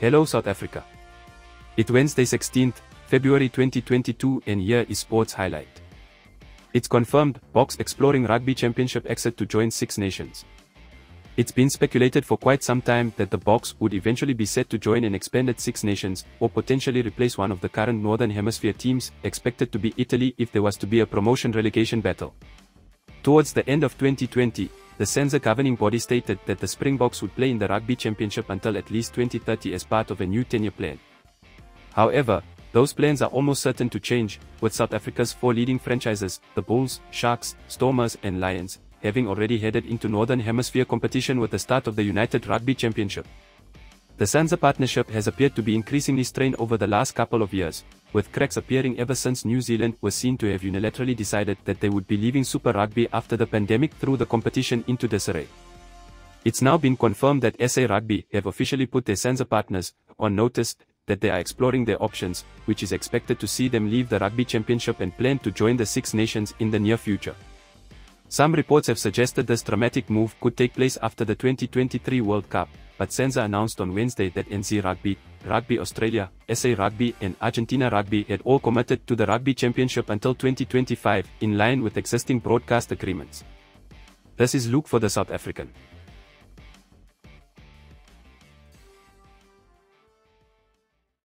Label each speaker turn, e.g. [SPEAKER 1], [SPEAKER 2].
[SPEAKER 1] Hello South Africa. It's Wednesday 16th, February 2022 and here is Sports Highlight. It's confirmed, Boks exploring Rugby Championship exit to join Six Nations. It's been speculated for quite some time that the Boks would eventually be set to join an expanded Six Nations, or potentially replace one of the current Northern Hemisphere teams, expected to be Italy if there was to be a promotion-relegation battle. Towards the end of 2020, the SANZAR governing body stated that the Springboks would play in the Rugby Championship until at least 2030 as part of a new 10-year plan. However, those plans are almost certain to change, with South Africa's four leading franchises, the Bulls, Sharks, Stormers and Lions, having already headed into Northern Hemisphere competition with the start of the United Rugby Championship. The SANZAR partnership has appeared to be increasingly strained over the last couple of years, with cracks appearing ever since New Zealand was seen to have unilaterally decided that they would be leaving Super Rugby after the pandemic threw the competition into disarray. It's now been confirmed that SA Rugby have officially put their SANZAR partners on notice that they are exploring their options, which is expected to see them leave the Rugby Championship and plan to join the Six Nations in the near future. Some reports have suggested this dramatic move could take place after the 2023 World Cup, but SANZAR announced on Wednesday that NZ Rugby, Rugby Australia, SA Rugby and Argentina Rugby had all committed to the Rugby Championship until 2025, in line with existing broadcast agreements. This is Luke for the South African.